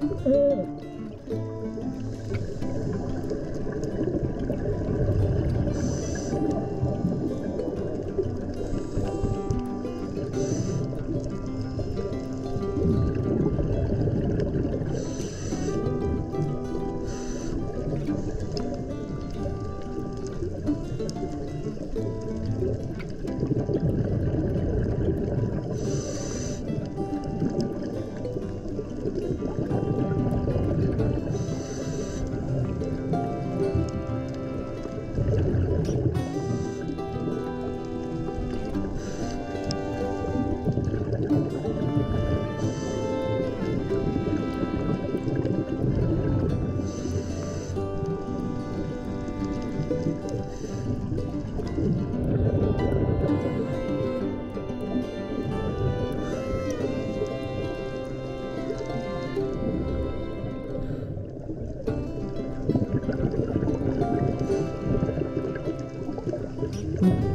É. Thank.